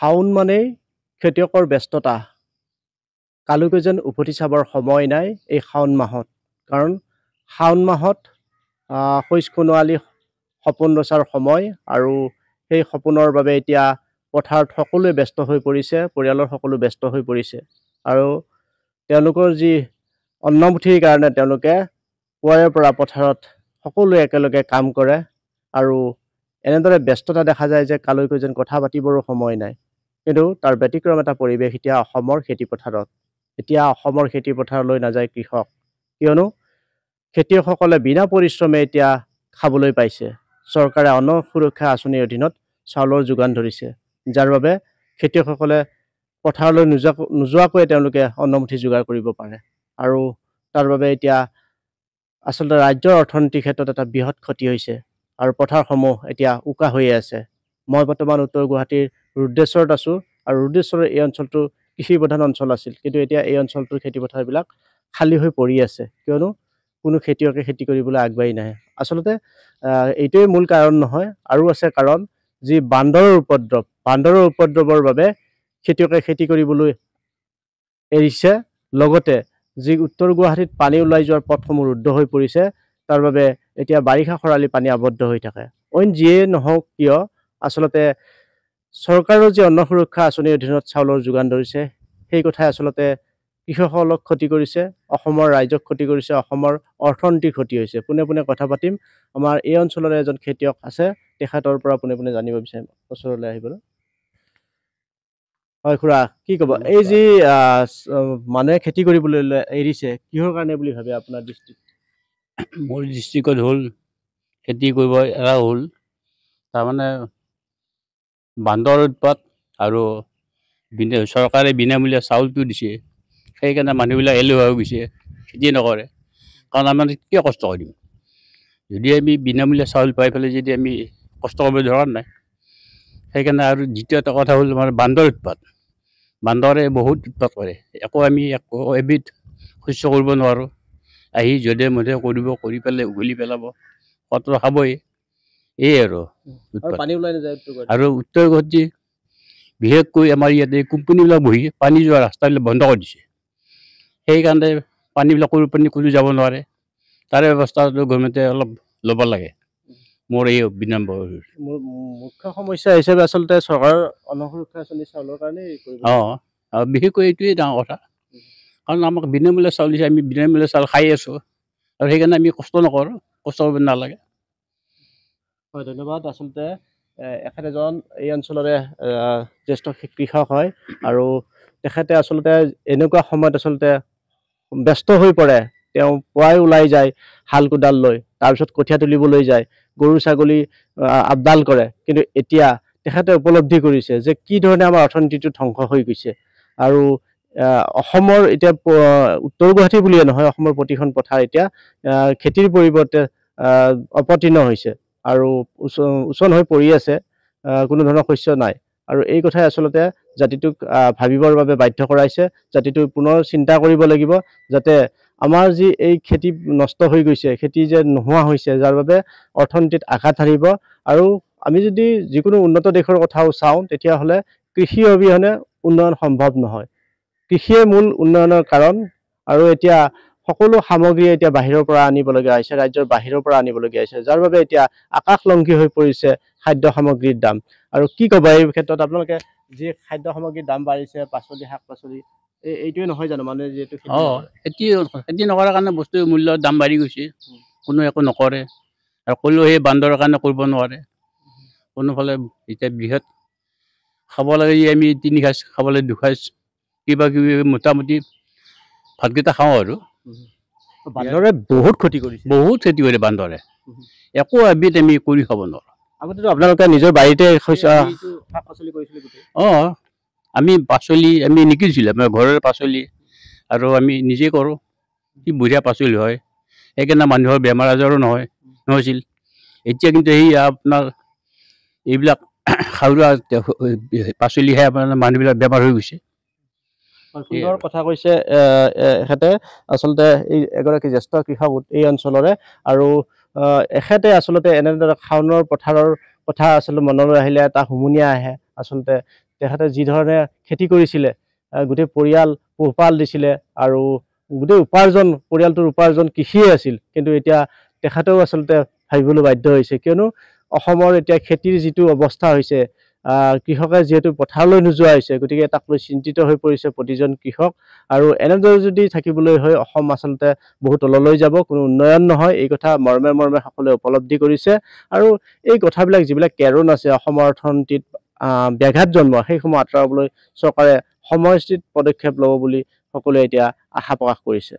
শাওণ মানেই খেতিয়কৰ ব্যস্ততা। কালৈকে যেন উভতি চাবৰ সময় নাই এই শাওণ মাহত। কাৰণ শাওণ মাহত শইচ সোণোৱালী সপোন ৰচাৰ সময় আৰু সেই সপোনৰ বাবে এতিয়া পথাৰত সকলোৱে ব্যস্ত হৈ পৰিছে পৰিয়ালৰ সকলো ব্যস্ত হৈ পৰিছে। আৰু তেওঁলোকৰ যি অন্নমুঠিৰ কাৰণে তেওঁলোকে পুৱাৰে পৰা পথাৰত সকলোৱে একেলগে কাম কৰে আৰু এনেদৰে ব্যস্ততা দেখা যায় যে কালৈকৈ যেন কথা পাতিবৰো সময় নাই। কিন্তু তাৰ ব্যতিক্ৰম এটা পৰিৱেশ এতিয়া অসমৰ খেতিপথাৰত। এতিয়া অসমৰ খেতিপথাৰলৈ নাযায় কৃষক। কিয়নো খেতিয়কসকলে বিনা পৰিশ্ৰমে এতিয়া খাবলৈ পাইছে। চৰকাৰে অন্ন সুৰক্ষা আঁচনিৰ অধীনত চাউলৰ যোগান ধৰিছে। যাৰ বাবে খেতিয়কসকলে পথাৰলৈ নোযোৱা নোযোৱাকৈ তেওঁলোকে অন্নমুঠি যোগাৰ কৰিব পাৰে। আৰু তাৰ বাবে এতিয়া আচলতে ৰাজ্যৰ অৰ্থনীতিৰ ক্ষেত্ৰত এটা বৃহৎ ক্ষতি হৈছে। আৰু পথাৰসমূহ এতিয়া উকা হৈয়ে আছে। মই বৰ্তমান উত্তৰ গুৱাহাটীৰ ৰুদ্ৰেশ্বৰত আছোঁ আৰু ৰুদ্ৰেশ্বৰৰ এই অঞ্চলটো কৃষি প্ৰধান অঞ্চল আছিল। কিন্তু এতিয়া এই অঞ্চলটোৰ খেতিপথাৰবিলাক খালী হৈ পৰি আছে। কিয়নো কোনো খেতিয়কে খেতি কৰিবলৈ আগবাঢ়ি নাহে। আচলতে আহ, এইটোৱে মূল কাৰণ নহয়। আৰু আছে কাৰণ যি বান্দৰৰ উপদ্ৰৱ। বান্দৰৰ উপদ্ৰৱৰ বাবে খেতিয়কে খেতি কৰিবলৈ এৰিছে। লগতে যি উত্তৰ গুৱাহাটীত পানী ওলাই যোৱাৰ পথসমূহ ৰুদ্ধ হৈ পৰিছে তাৰ বাবে এতিয়া বাৰিষা খৰালি পানী আবদ্ধ হৈ থাকে। অইন যিয়ে নহওক কিয় আচলতে চৰকাৰৰ যি অন্ন সুৰক্ষা আঁচনিৰ অধীনত চাউলৰ যোগান ধৰিছে সেই কথাই আচলতে কৃষকসকলক ক্ষতি কৰিছে অসমৰ ৰাইজক ক্ষতি কৰিছে অসমৰ অৰ্থনীতিৰ ক্ষতি হৈছে। পোনে পোনে কথা পাতিম। আমাৰ এই অঞ্চলৰে এজন খেতিয়ক আছে তেখেতৰ পৰা পোনে পোনে জানিব বিচাৰিম। ওচৰলৈ আহিবলৈ। হয় খুৰা কি ক'ব? এই যি মানুহে খেতি কৰিবলৈ এৰিছে কিহৰ কাৰণে বুলি ভাবে আপোনাৰ দৃষ্টিত? মোৰ ডিষ্ট্ৰিক্টত হ'ল খেতি কৰিব এৰা হ'ল। তাৰমানে বান্দৰ উৎপাত আৰু চৰকাৰে বিনামূলীয়া চাউলটো দিছে সেইকাৰণে মানুহবিলাক এলেহুৱা হৈ গৈছে খেতি নকৰে। কাৰণ আমাৰ কিয় কষ্ট কৰিম যদি আমি বিনামূলীয়া চাউল পাই পেলাই যদি আমি কষ্ট কৰিব দৰকাৰ নাই সেইকাৰণে আৰু দ্বিতীয় এটা কথা হ'ল আমাৰ বান্দৰ উৎপাত। বান্দৰে বহুত উৎপাত কৰে একো আমি একো এবিধ শস্য কৰিব নোৱাৰোঁ। আহি যধে মধে কৰিব কৰি পেলাই উঘলি পেলাব কষ্ট খাবই এই আৰু আৰু উত্তৰ গুৱাহাটী বিশেষকৈ আমাৰ ইয়াতে কোম্পানীবিলাক বহি পানী যোৱা ৰাস্তাবিলাক বন্ধ কৰি দিছে। সেইকাৰণে পানীবিলাক কোনো পানী কোনো যাব নোৱাৰে। তাৰে ব্যৱস্থাটো গভৰ্ণমেণ্টে অলপ ল'ব লাগে। মোৰ এই বিনম্ৰ মু- মুখ্য সমস্যা হিচাপে আচলতে চৰকাৰৰ অন্ন সুৰক্ষা আঁচনি চাউলৰ কাৰণে কৰিব অঁ আৰু বিশেষকৈ এইটোৱেই ডাঙৰ কথা। কাৰণ আমাক বিনামূলীয়া চাউল দিছে আমি বিনামূলীয়া চাউল খাই আছোঁ। আৰু সেইকাৰণে আমি কষ্ট নকৰোঁ কষ্ট কৰিব নালাগে। হয় ধন্যবাদ। আচলতে এখেত এজন এই অঞ্চলৰে জ্যেষ্ঠ কৃষক হয় আৰু তেখেতে আচলতে এনেকুৱা সময়ত আচলতে ব্যস্ত হৈ পৰে। তেওঁ পুৱাই ওলাই যায় হাল কোদাল লৈ তাৰপিছত কঠীয়া তুলিবলৈ যায় গৰু ছাগলী আপডাল কৰে। কিন্তু এতিয়া তেখেতে উপলব্ধি কৰিছে যে কি ধৰণে আমাৰ অৰ্থনীতিটো ধ্বংস হৈ গৈছে। আৰু অসমৰ এতিয়া উত্তৰ গুৱাহাটী বুলিয়ে নহয় অসমৰ প্ৰতিখন পথাৰ এতিয়া খেতিৰ পৰিৱৰ্তে আহ, অপতৃণ হৈছে। আৰু উচ- উচন হৈ পৰি আছে কোনো ধৰণৰ শস্য নাই। আৰু এই কথাই আচলতে জাতিটোক ভাবিবৰ বাবে বাধ্য কৰাইছে জাতিটো পুনৰ চিন্তা কৰিব লাগিব যাতে আমাৰ যি এই খেতি নষ্ট হৈ গৈছে খেতি যে নোহোৱা হৈছে যাৰ বাবে অৰ্থনীতিত আঘাত হানিব আৰু আমি যদি যিকোনো উন্নত দেশৰ কথাও চাওঁ তেতিয়াহ'লে কৃষি অবিহনে উন্নয়ন সম্ভৱ নহয়। কৃষিয়ে মূল উন্নয়নৰ কাৰণ আৰু এতিয়া সকলো সামগ্ৰী এতিয়া বাহিৰৰ পৰা আনিবলগীয়া হৈছে ৰাজ্যৰ বাহিৰৰ পৰা আনিবলগীয়া হৈছে যাৰ বাবে এতিয়া আকাশলংঘী হৈ পৰিছে খাদ্য সামগ্ৰীৰ দাম। আৰু কি ক'ব এই ক্ষেত্ৰত আপোনালোকে যি খাদ্য সামগ্ৰীৰ দাম বাঢ়িছে পাচলি শাক পাচলি এই এইটোৱে নহয় জানো? মানুহে যিহেতু অঁ। খেতি খেতি নকৰাৰ কাৰণে বস্তুৰ মূল্যৰ দাম বাঢ়ি গৈছে। কোনো একো নকৰে। আৰু ক'লেও সেই বান্দৰৰ কাৰণে কৰিব নোৱাৰে। কোনোফালে এতিয়া বৃহৎ খাব লাগে আমি তিনি সাঁজ খাবলৈ দুসাঁজ কিবা কিবি মোটামুটি ভাতকেইটা খাওঁ আৰু। বান্দৰে বহুত ক্ষতি কৰিছে। বহুত খেতি কৰে বান্দৰে। একো এবিধ আমি কৰি খাব নোৱাৰোঁ। আগতেতো আপোনালোকে নিজৰ বাৰীতে শস্য শাক পাচলি অঁ আমি পাচলি আমি নিকিনিছিলোঁ আমাৰ ঘৰৰে পাচলি আৰু আমি নিজে কৰোঁ। কি বঢ়িয়া পাচলি হয়। সেইকাৰণে মানুহৰ বেমাৰ আজাৰো নহয় নহৈছিল। এতিয়া কিন্তু সেই আপোনাৰ এইবিলাক সাৰুৱা পাচলিহে আপোনাৰ মানুহবিলাক বেমাৰ হৈ গৈছে। সুন্দৰ কথা কৈছে এখেতে। আচলতে এই এগৰাকী জ্যেষ্ঠ কৃষক এই অঞ্চলৰে আৰু এখেতে আচলতে এনেদৰে শাওণৰ পথাৰৰ কথা আচলতে মনলৈ আহিলে এটা হুমুনিয়া আহে। আচলতে তেখেতে যিধৰণে খেতি কৰিছিলে গোটেই পৰিয়াল পোহপাল দিছিলে আৰু গোটেই উপাৰ্জন পৰিয়ালটোৰ উপাৰ্জন কৃষিয়ে আছিল। কিন্তু এতিয়া তেখেতেও আচলতে ভাবিবলৈ বাধ্য হৈছে। কিয়নো অসমৰ এতিয়া খেতিৰ যিটো অৱস্থা হৈছে কৃষকে যিহেতু পথাৰলৈ নোযোৱা হৈছে গতিকে তাক লৈ চিন্তিত হৈ পৰিছে প্ৰতিজন কৃষক। আৰু এনেদৰে যদি থাকিবলৈ হয় অসম আচলতে বহুত তললৈ যাব কোনো উন্নয়ন নহয় এই কথা মৰ্মে মৰ্মে সকলোৱে উপলব্ধি কৰিছে। আৰু এই কথাবিলাক যিবিলাক কেৰুণ আছে অসমৰ অৰ্থনীতিত ব্যাঘাত জন্মোৱা সেইসমূহ আঁতৰাবলৈ চৰকাৰে সময়োচিত পদক্ষেপ ল'ব বুলি সকলোৱে এতিয়া আশা প্ৰকাশ কৰিছে।